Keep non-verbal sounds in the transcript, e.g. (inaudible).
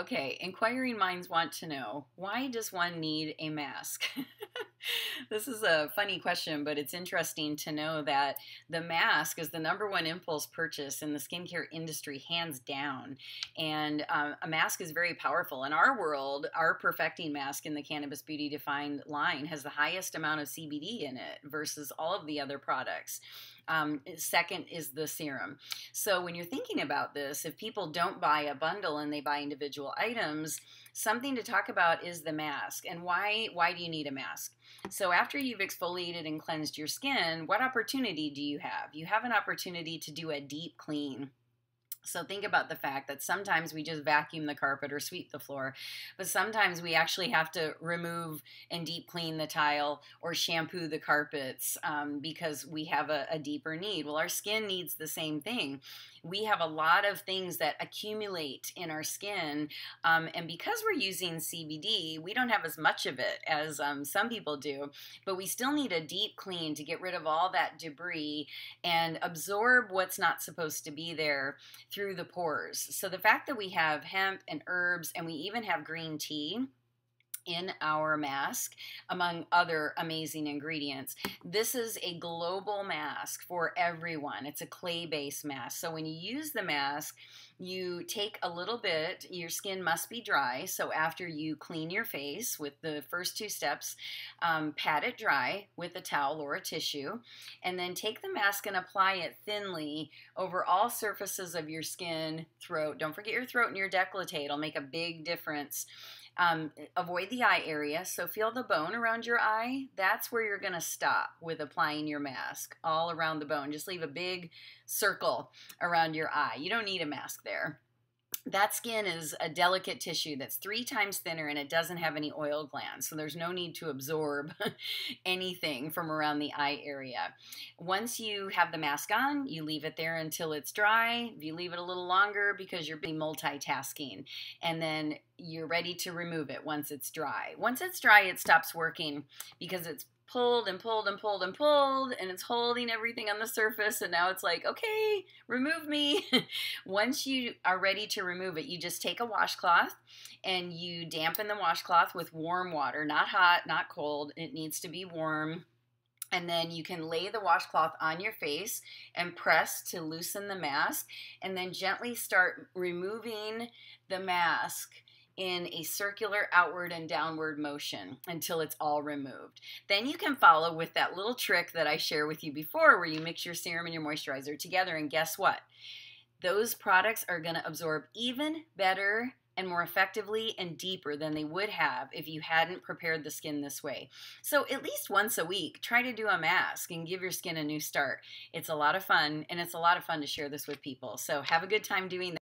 Okay, inquiring minds want to know why does one need a mask? (laughs) (laughs) this is a funny question, but it's interesting to know that the mask is the number one impulse purchase in the skincare industry, hands down. And um, a mask is very powerful. In our world, our perfecting mask in the Cannabis Beauty Defined line has the highest amount of CBD in it versus all of the other products. Um, second is the serum. So when you're thinking about this, if people don't buy a bundle and they buy individual items, something to talk about is the mask and why why do you need a mask? So after you've exfoliated and cleansed your skin, what opportunity do you have? You have an opportunity to do a deep clean. So think about the fact that sometimes we just vacuum the carpet or sweep the floor, but sometimes we actually have to remove and deep clean the tile or shampoo the carpets um, because we have a, a deeper need. Well, our skin needs the same thing. We have a lot of things that accumulate in our skin, um, and because we're using CBD, we don't have as much of it as um, some people do, but we still need a deep clean to get rid of all that debris and absorb what's not supposed to be there through the pores. So the fact that we have hemp and herbs and we even have green tea in our mask, among other amazing ingredients. This is a global mask for everyone. It's a clay based mask. So when you use the mask, you take a little bit, your skin must be dry. So after you clean your face with the first two steps, um, pat it dry with a towel or a tissue, and then take the mask and apply it thinly over all surfaces of your skin, throat. Don't forget your throat and your décolleté, it'll make a big difference. Um, avoid the eye area. So feel the bone around your eye. That's where you're going to stop with applying your mask all around the bone. Just leave a big circle around your eye. You don't need a mask there that skin is a delicate tissue that's three times thinner and it doesn't have any oil glands. So there's no need to absorb (laughs) anything from around the eye area. Once you have the mask on, you leave it there until it's dry. If You leave it a little longer because you're being multitasking. And then you're ready to remove it once it's dry. Once it's dry, it stops working because it's pulled and pulled and pulled and pulled and it's holding everything on the surface and now it's like okay remove me. (laughs) Once you are ready to remove it you just take a washcloth and you dampen the washcloth with warm water not hot not cold it needs to be warm and then you can lay the washcloth on your face and press to loosen the mask and then gently start removing the mask in a circular outward and downward motion until it's all removed. Then you can follow with that little trick that I share with you before where you mix your serum and your moisturizer together and guess what? Those products are going to absorb even better and more effectively and deeper than they would have if you hadn't prepared the skin this way. So, at least once a week, try to do a mask and give your skin a new start. It's a lot of fun, and it's a lot of fun to share this with people. So, have a good time doing that.